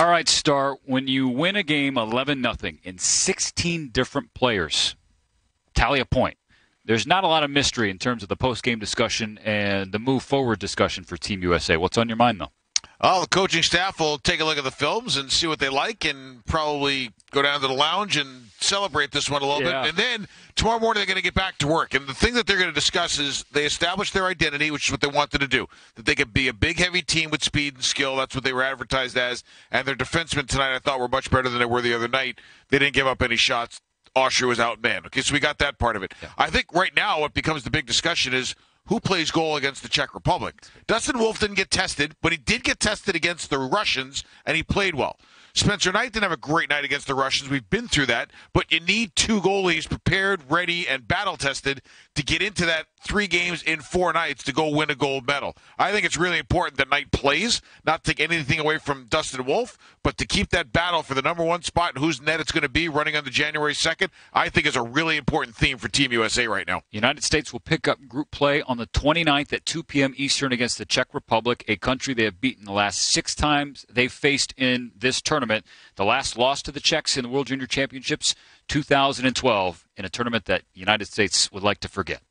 All right, Star. When you win a game 11 nothing in 16 different players, tally a point. There's not a lot of mystery in terms of the post game discussion and the move forward discussion for Team USA. What's on your mind, though? Oh, the coaching staff will take a look at the films and see what they like, and probably go down to the lounge and celebrate this one a little Yeah. bit. And then tomorrow morning they're going to get back to work. And the thing that they're going to discuss is they establish their identity, which is what they wanted to do. That they could be a big, heavy team with speed and skill. That's what they were advertised as. And their defensemen tonight, I thought, were much better than they were the other night. They didn't give up any shots. Austria was outmanned. Okay, so we got that part of it. I think right now what becomes the big discussion is who plays goal against the Czech Republic. Dustin Wolf didn't get tested, but he did get tested against the Russians, and he played well. Spencer Knight didn't have a great night against the Russians. We've been through that, but you need two goalies prepared, ready, and battle tested to get into that three games in four nights to go win a gold medal. I think it's really important that Knight plays, not take anything away from Dustin Wolf, but to keep that battle for the number one spot and whose net it's going to be running on the January 2nd, I think is a really important theme for Team USA right now. United States will pick up group play on the 29th at 2 p.m. Eastern against the Czech Republic, a country they have beaten the last six times they've faced in this tournament. The last loss to the Czechs in the World Junior Championships, 2012, in a tournament that the United States would like to forget.